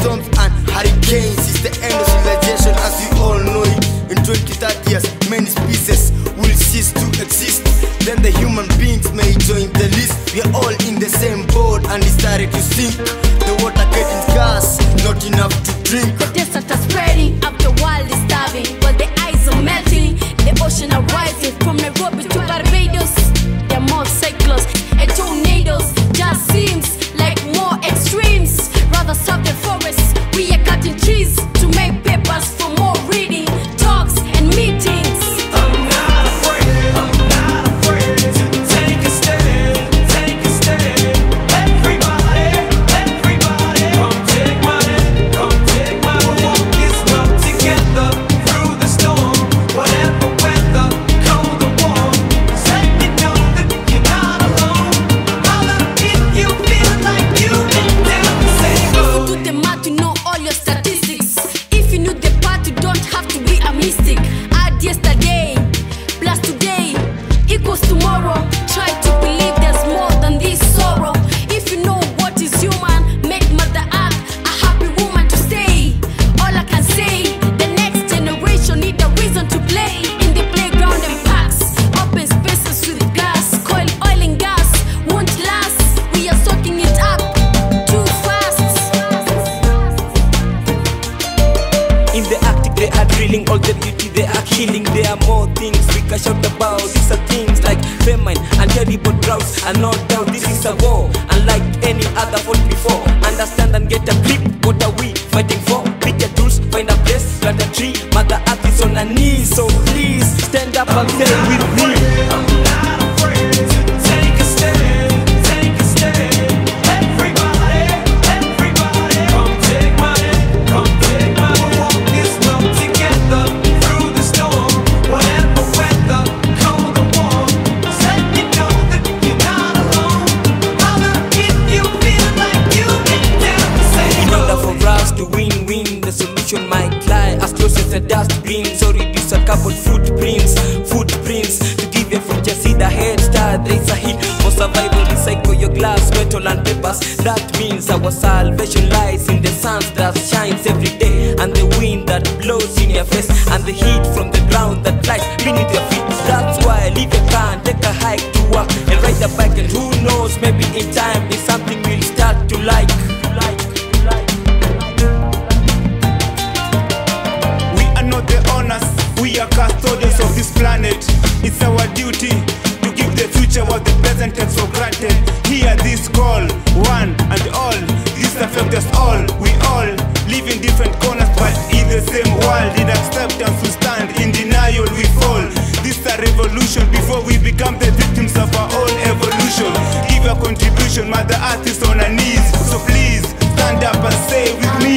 storms and hurricanes is the end of civilization as we all know it. In 2030 years, many species will cease to exist. Then the human beings may join the list. We are all in the same boat and it's started to sink. In the Arctic they are drilling all the beauty they are killing. There are more things we can shout about. These are things like famine and terrible droughts. And no doubt this is a war Unlike any other fought before. Understand and get a grip What are we fighting for? Pick your tools, find a place, plant a tree. Mother Earth is on her knees So please stand up and say with me footprints, footprints to give your future seed a head start. There is a hit for survival. Recycle your glass, metal, and papers. That means our salvation lies in the sun that shines every day, and the wind that blows in your face, and the heat from the ground that flies beneath your feet. That's why I leave your car and take a hike to work and ride a bike. And who present for granted. Hear this call, one and all. This affects us all. We all live in different corners, but in the same world. In acceptance, we stand. In denial, we fall. This a revolution before we become the victims of our own evolution. Give a contribution, Mother Earth is on her knees. So please stand up and say with me.